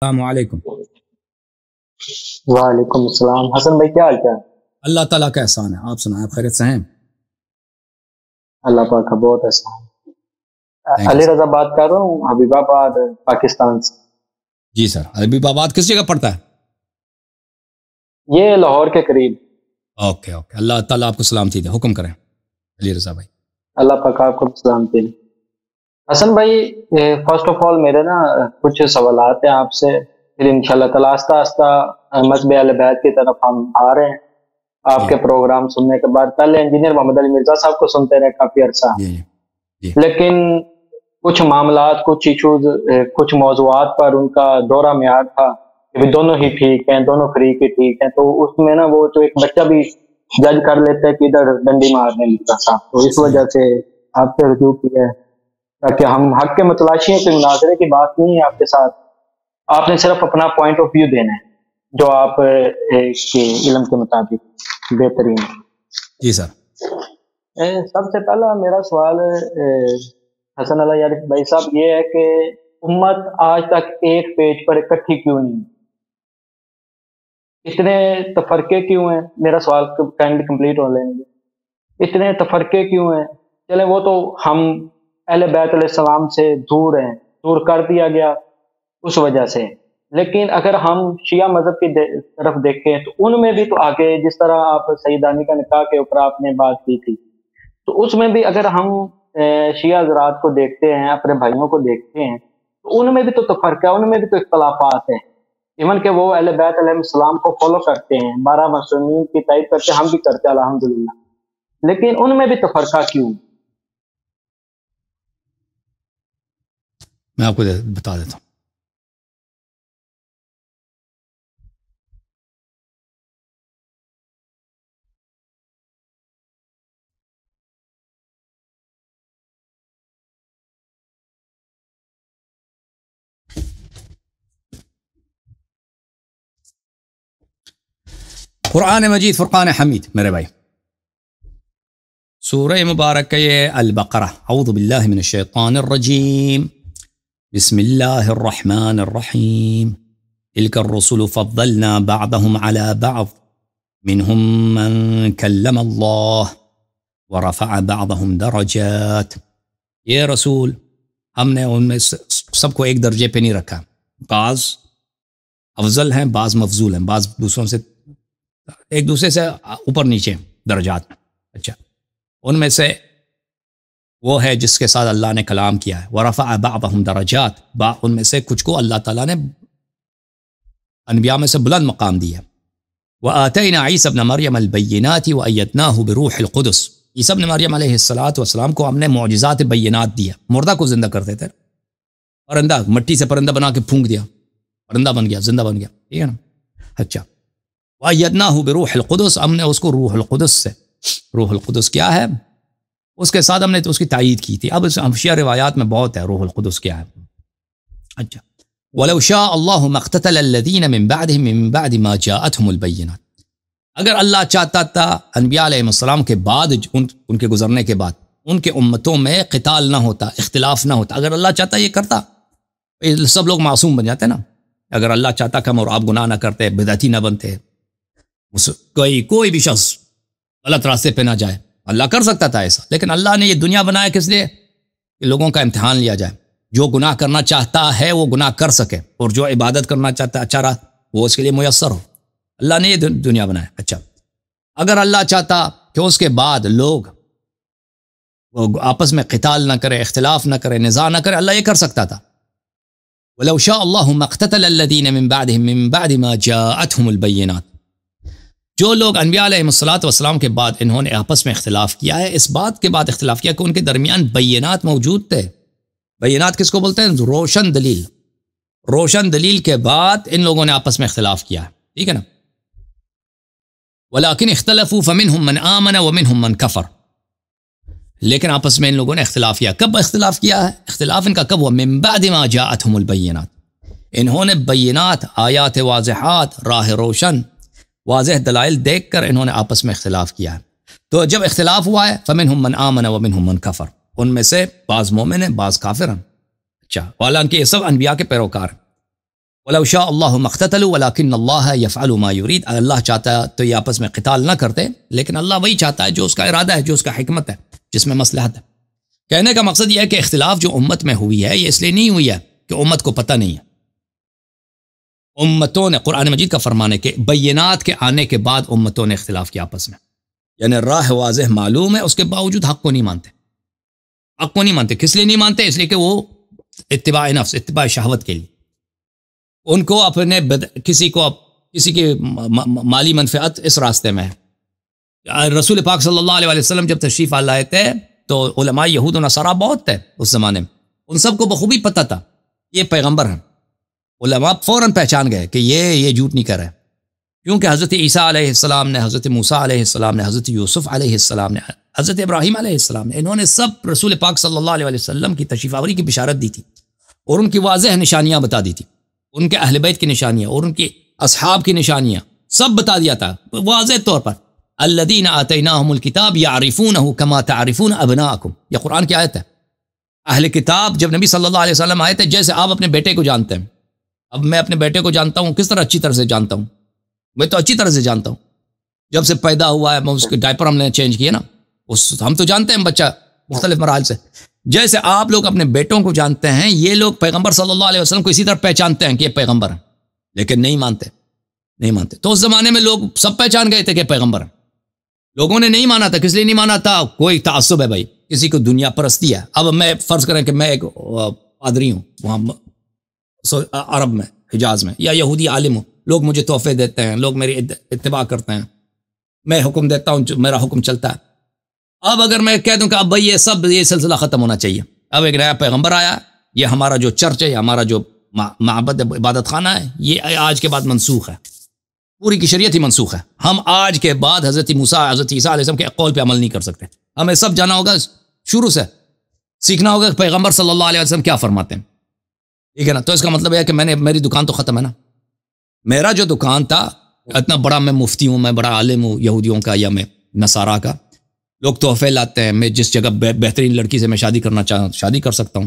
السلام علیکم۔ وعلیکم السلام۔ حسن بھائی کیا حال چال؟ اللہ تعالیٰ کا احسان ہے۔ آپ سنائیں آپ خیریت سے ہیں؟ اللہ پاک کا بہت احسان علی رضا بات کر رہا ہوں حبیب آباد پاکستان سے۔ جی سر حبیب آباد کس جگہ پڑتا ہے؟ یہ لاہور کے قریب۔ Okay okay. اللہ تعالیٰ آپ کو سلامتی دے حکم کریں۔ علی رضا بھائی۔ اللہ پاک آپ کو سلامتی دے۔ حسن بھائی فرسٹ آف آل میرے نا کچھ سوالات ہیں آپ سے۔ پھر ان شاء اللہ تعالیٰ آہستہ آہستہ مذہب اہل بیت کی طرف ہم آ رہے ہیں۔ آپ جی۔ کے پروگرام سننے کے بعد پہلے انجینئر محمد علی مرزا صاحب کو سنتے رہے کافی عرصہ۔ جی جی لیکن کچھ معاملات کچھ ایشوز کچھ موضوعات پر ان کا دورہ معیار تھا کہ دونوں ہی ٹھیک ہیں دونوں فریق ہی ٹھیک ہیں۔ تو اس میں نا وہ تو ایک بچہ بھی جج کر لیتا ہے کہ ادھر ڈنڈی مارنے لگتا تھا۔ تو اس وجہ سے آپ سے رجوع کیا۔ ہے تاکہ ہم حق کے متلاشیوں کے مناظرے کی بات نہیں ہے آپ کے ساتھ۔ آپ نے صرف اپنا پوائنٹ آف ویو دینا ہے جو آپ کے علم کے مطابق بہترین جی سر۔ سب سے پہلا میرا سوال حسن اللہ یار بھائی صاحب یہ ہے کہ امت آج تک ایک پیج پر اکٹھی کیوں نہیں اتنے تفرقے کیوں ہیں؟ میرا سوال کمپلیٹ ہو لیں گے اتنے تفرقے کیوں ہیں؟ چلے وہ تو ہم اہل بیت علیہ السلام سے دور ہیں، دور کر دیا گیا اس وجہ سے۔ لیکن اگر ہم شیعہ مذہب کی طرف دیکھیں تو ان میں بھی تو آگے جس طرح آپ سیدانی کا نکاح کے اوپر آپ نے بات کی تھی، تو اس میں بھی اگر ہم شیعہ حضرات کو دیکھتے ہیں، اپنے بھائیوں کو دیکھتے ہیں، تو ان میں بھی تو تفرق ہے، ان میں بھی تو اختلافات ہیں۔ ایون کہ وہ اہل بیت علیہ السلام کو فالو کرتے ہیں، بارہ مسلمین کی تائید کرتے ہم بھی کرتے ہیں، الحمدللہ۔ لیکن ان میں بھی تفرقہ کیوں؟ mevkede betalet. قرآن مجيد فرقان حميد. میرے سورة مباركة البقرة. أعوذ بالله من الشيطان الرجيم. بسم الله الرحمن الرحيم. تلك الرسل فضلنا بعضهم على بعض. منهم من كلم الله ورفع بعضهم درجات. يا رسول ہم نے ان میں سب کو ایک درجے پہ نہیں رکھا. بعض افضل ہیں بعض مفضول ہیں بعض دوسروں سے ایک دوسرے سے اوپر نیچے درجات. اچھا ان میں سے وہ ہے جس کے ساتھ اللہ نے کلام کیا ہے۔ ورفع بعضهم درجات با ان میں سے کچھ کو اللہ تعالیٰ نے انبیاء میں سے بلند مقام دیا وآتینا عیسی ابن مریم البینات وایدناہ بروح القدس۔ عیسی ابن مریم علیہ الصلاۃ والسلام کو ہم نے معجزات بینات دیا۔ مردہ کو زندہ کرتے تھے پرندہ، مٹی سے پرندہ بنا کے پھونک دیا۔ پرندہ بن گیا، زندہ بن گیا۔ ٹھیک ہے نا؟ اچھا۔ وایدناہ بروح القدس، ہم نے اس کو روح القدس سے۔ روح القدس کیا ہے؟ اس کے ساتھ ہم نے تو اس کی تائید کی تھی۔ اب اس روایات میں بہت ہے روح القدس کیا ہے اچھا۔ ولو شاء اللہ مقتتل الذین من بعدهم من بعد ما جاءتهم البینات اگر اللہ چاہتا تھا انبیاء علیہ السلام کے بعد ان, ان کے گزرنے کے بعد ان کے امتوں میں قتال نہ ہوتا اختلاف نہ ہوتا اگر اللہ چاہتا یہ کرتا سب لوگ معصوم بن جاتے نا۔ اگر اللہ چاہتا کہ ہم اور آپ گناہ نہ کرتے بدعتی نہ بنتے کوئی کوئی بھی شخص غلط راستے پہ نہ جائے۔ اللہ کر سکتا تھا ایسا، لیکن اللہ نے یہ دنیا بنایا کس لیے؟ کہ لوگوں کا امتحان لیا جائے۔ جو گناہ کرنا چاہتا ہے وہ گناہ کر سکے، اور جو عبادت کرنا چاہتا ہے اچھا رہا، وہ اس کے لیے میسر ہو۔ اللہ نے یہ دنیا بنایا۔ اچھا۔ اگر اللہ چاہتا کہ اس کے بعد لوگ وہ آپس میں قتال نہ کرے، اختلاف نہ کرے، نزاع نہ کرے، اللہ یہ کر سکتا تھا۔ ولو شاء اللہ مقتتل الذین من بعدهم من بعد ما جاءتهم البینات جو لوگ انبیاء علیہ الصلاۃ والسلام کے بعد انہوں نے آپس میں اختلاف کیا ہے، اس بات کے بعد اختلاف کیا کہ ان کے درمیان بینات موجود تھے۔ بینات کس کو بولتے ہیں؟ روشن دلیل۔ روشن دلیل کے بعد ان لوگوں نے آپس میں اختلاف کیا۔ ہے ٹھیک ہے نا؟ ولیکن اختلفوا فمنهم من آمن ومنهم من کفر۔ لیکن آپس میں ان لوگوں نے اختلاف کیا۔ کب اختلاف کیا ہے؟ اختلاف ان کا کب ہوا؟ من بعد ما جاءتهم البینات۔ انہوں نے بینات، آیات واضحات، راہ روشن واضح دلائل دیکھ کر انہوں نے آپس میں اختلاف کیا ہے۔ تو جب اختلاف ہوا ہے فمنهم من آمن ومنهم من کفر۔ ان میں سے بعض مومن ہیں، بعض کافر ہیں۔ اچھا حالانکہ یہ سب انبیاء کے پیروکار ہیں۔ ولا شاء اللہ مختل ولاکن اللہ یفعل ما یرید اللہ چاہتا ہے تو یہ آپس میں قتال نہ کرتے، لیکن اللہ وہی چاہتا ہے جو اس کا ارادہ ہے، جو اس کا حکمت ہے، جس میں مصلحت ہے۔ کہنے کا مقصد یہ ہے کہ اختلاف جو امت میں ہوئی ہے، یہ اس لیے نہیں ہوئی ہے کہ امت کو پتہ نہیں ہے۔ امتوں نے قرآن مجید کا فرمانے کے بینات کے آنے کے بعد امتوں نے اختلاف کیا آپس میں۔ یعنی راہ واضح معلوم ہے، اس کے باوجود حق کو نہیں مانتے۔ حق کو نہیں مانتے، کس لیے نہیں مانتے؟ اس لیے کہ وہ اتباع نفس، اتباع شہوت کے لیے۔ ان کو اپنے کسی کو کسی کی مالی منفعت اس راستے میں ہے۔ رسول پاک صلی اللہ علیہ وسلم جب تشریف لائے تھے، تو علماء یہود و نصارہ بہت تھے اس زمانے میں۔ ان سب کو بخوبی پتہ تھا، یہ پیغمبر ہیں۔ علماء فوراً پہچان گئے کہ یہ یہ جھوٹ نہیں کر رہے۔ کیونکہ حضرت عیسیٰ علیہ السلام نے، حضرت موسیٰ علیہ السلام نے، حضرت یوسف علیہ السلام نے، حضرت ابراہیم علیہ السلام نے، انہوں نے سب رسول پاک صلی اللہ علیہ وسلم کی تشریف آوری کی بشارت دی تھی اور ان کی واضح نشانیاں بتا دی تھی۔ ان کے اہل بیت کی نشانیاں اور ان کی اصحاب کی نشانیاں سب بتا دیا تھا۔ واضح طور پر۔ الدین آتیناہم الکتاب یعرفونہ کما تعرفون ابناکم۔ یہ قرآن کی آیت ہے۔ اہل کتاب جب نبی صلی اللہ علیہ وسلم آئے تھے، جیسے آپ اپنے بیٹے کو جانتے ہیں۔ اب میں اپنے بیٹے کو جانتا ہوں کس طرح اچھی طرح سے جانتا ہوں۔ میں تو اچھی طرح سے جانتا ہوں۔ جب سے پیدا ہوا ہے، میں اس کے ڈائپر ہم نے چینج کیے نا۔ اس ہم تو جانتے ہیں بچہ مختلف مراحل سے۔ جیسے آپ لوگ اپنے بیٹوں کو جانتے ہیں، یہ لوگ پیغمبر صلی اللہ علیہ وسلم کو اسی طرح پہچانتے ہیں کہ یہ پیغمبر ہیں۔ لیکن نہیں مانتے۔ نہیں مانتے۔ تو اس زمانے میں لوگ سب پہچان گئے تھے کہ پیغمبر ہیں۔ لوگوں نے نہیں مانا تھا۔ کس لیے نہیں مانا تھا؟ کوئی تعصب ہے بھائی۔ کسی کو دنیا پرستی ہے۔ اب میں فرض کریں کہ میں ایک پادری ہوں۔ وہاں عرب میں، حجاز میں، یا یہودی عالم ہوں۔ لوگ مجھے تحفے دیتے ہیں، لوگ میری اتباع کرتے ہیں۔ میں حکم دیتا ہوں میرا حکم چلتا ہے۔ اب اگر میں کہہ دوں کہ اب بھائی یہ سب، یہ سلسلہ ختم ہونا چاہیے۔ اب ایک نیا پیغمبر آیا، یہ ہمارا جو چرچ ہے ہمارا جو معبد، عبادت خانہ ہے، یہ آج کے بعد منسوخ ہے۔ پوری کی شریعت ہی منسوخ ہے۔ ہم آج کے بعد حضرت مسا حضرت عیسیٰ علیہ السلام کے قول پہ عمل نہیں کر سکتے۔ ہمیں سب جانا ہوگا، شروع سے سیکھنا ہوگا کہ پیغمبر صلی اللہ علیہ وسلم کیا فرماتے ہیں۔ ٹھیک ہے نا؟ تو اس کا مطلب یہ ہے کہ میں نے میری دکان تو ختم ہے نا۔ میرا جو دکان تھا، اتنا بڑا میں مفتی ہوں، میں بڑا عالم ہوں، یہودیوں کا یا میں نصارہ کا۔ لوگ تحفے لاتے ہیں، میں جس جگہ بہترین لڑکی سے میں شادی کرنا چاہوں شادی کر سکتا ہوں۔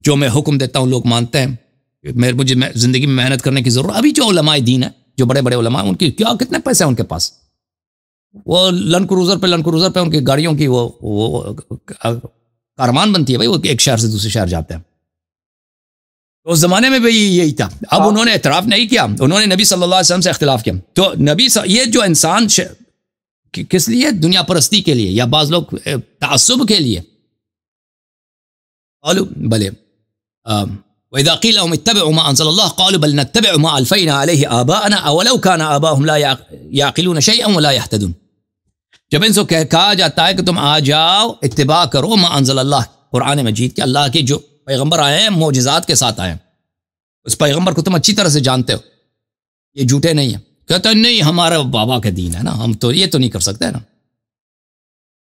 جو میں حکم دیتا ہوں، لوگ مانتے ہیں۔ میرے مجھے زندگی میں محنت کرنے کی ضرورت ابھی جو علماء دین ہے جو بڑے بڑے علماء ہیں، ان کی کیا کتنے پیسے ہیں ان کے پاس؟ وہ لن کروزر پہ لن کروزر پہ ان کی گاڑیوں کی وہ وہ کارمان بنتی ہے بھائی، وہ ایک شہر سے دوسرے شہر جاتے ہیں۔ اس زمانے میں بھی یہی تھا۔ اب انہوں نے اعتراف نہیں کیا۔ انہوں نے نبی صلی اللہ علیہ وسلم سے اختلاف کیا۔ تو نبی صلی... یہ جو انسان ش... کس لیے؟ دنیا پرستی کے لیے یا بعض لوگ تعصب کے لیے۔ قالوا بلے وإذا قيل لهم اتبعوا ما أنزل الله قالوا بل نتبع ما ألفينا عليه آباءنا أولو كان آباءهم لا يعقلون شيئا ولا يهتدون۔ جب ان سو کہا جاتا ہے کہ تم آ جاؤ اتباع کرو ما انزل اللہ قرآن مجید کہ اللہ کے جو پیغمبر آئے ہیں، معجزات کے ساتھ آئے ہیں۔ اس پیغمبر کو تم اچھی طرح سے جانتے ہو۔ یہ جھوٹے نہیں ہیں۔ کہتا ہے نہیں، ہمارا بابا کا دین ہے نا، ہم تو یہ تو نہیں کر سکتے نا۔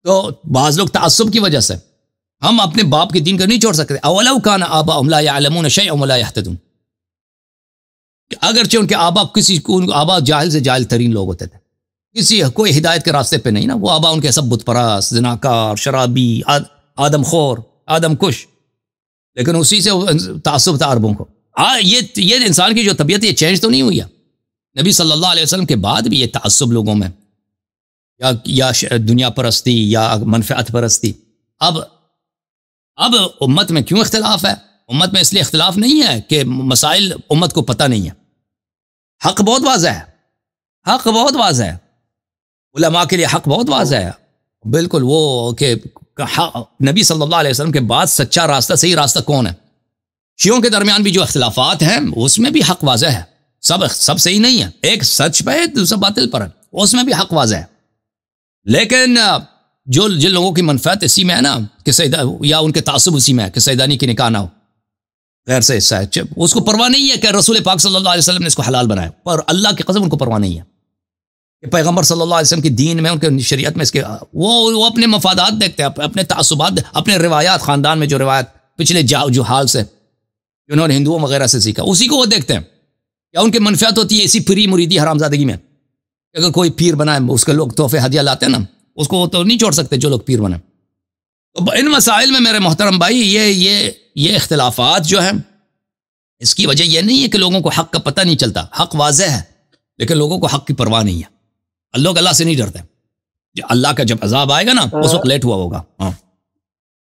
تو بعض لوگ تعصب کی وجہ سے ہم اپنے باپ کے دین کو نہیں چھوڑ سکتے۔ اولو کان آبا املا علمون شیء املا اگرچہ ان کے آبا کسی کو ان آبا جاہل سے جاہل ترین لوگ ہوتے تھے۔ کسی کوئی ہدایت کے راستے پہ نہیں نا، وہ آبا ان کے سب بت پراس زناکار، شرابی آدم خور، آدم کش۔ لیکن اسی سے تعصب تھا عربوں کو۔ ہاں، یہ یہ انسان کی جو طبیعت یہ چینج تو نہیں ہوئی ہے۔ نبی صلی اللہ علیہ وسلم کے بعد بھی یہ تعصب لوگوں میں، یا یا دنیا پرستی، یا منفعت پرستی۔ اب اب امت میں کیوں اختلاف ہے؟ امت میں اس لیے اختلاف نہیں ہے کہ مسائل امت کو پتہ نہیں ہے۔ حق بہت واضح ہے۔ حق بہت واضح ہے۔ علماء کے لیے حق بہت واضح ہے۔ بالکل وہ کہ ہاں، نبی صلی اللہ علیہ وسلم کے بعد سچا راستہ، صحیح راستہ کون ہے؟ شیوں کے درمیان بھی جو اختلافات ہیں، اس میں بھی حق واضح ہے۔ سب سب صحیح نہیں ہے۔ ایک سچ پہ، دوسرا باطل پر ہے۔ اس میں بھی حق واضح ہے۔ لیکن جو، جن لوگوں کی منفعت اسی میں ہے نا، کہ سیدا یا ان کے تعصب اسی میں ہے، کہ سیدانی کی نکاح نہ ہو۔ غیر سے حصہ ہے اس کو پرواہ نہیں ہے کہ رسول پاک صلی اللہ علیہ وسلم نے اس کو حلال بنایا۔ پر اللہ کی قسم، ان کو پرواہ نہیں ہے۔ کہ پیغمبر صلی اللہ علیہ وسلم کی دین میں، ان کے شریعت میں اس کے، وہ وہ اپنے مفادات دیکھتے ہیں اپنے تعصبات، اپنے روایات، خاندان میں جو روایت پچھلے جا جو حال سے انہوں نے ہندوؤں وغیرہ سے سیکھا، اسی کو وہ دیکھتے ہیں۔ یا ان کی منفیات ہوتی ہے اسی پری مریدی حرام زادگی میں اگر کوئی پیر بنائے، اس کے لوگ تحفے ہدیہ لاتے ہیں نا، اس کو وہ تو نہیں چھوڑ سکتے جو لوگ پیر بنے تو ان مسائل میں میرے محترم بھائی، یہ یہ یہ اختلافات جو ہیں، اس کی وجہ یہ نہیں ہے کہ لوگوں کو حق کا پتہ نہیں چلتا، حق واضح ہے، لیکن لوگوں کو حق کی پرواہ نہیں ہے۔ اللہ اللہ سے نہیں ڈرتے۔ اللہ کا جب عذاب آئے گا نا اس وقت لیٹ ہوا ہوگا۔ ہاں۔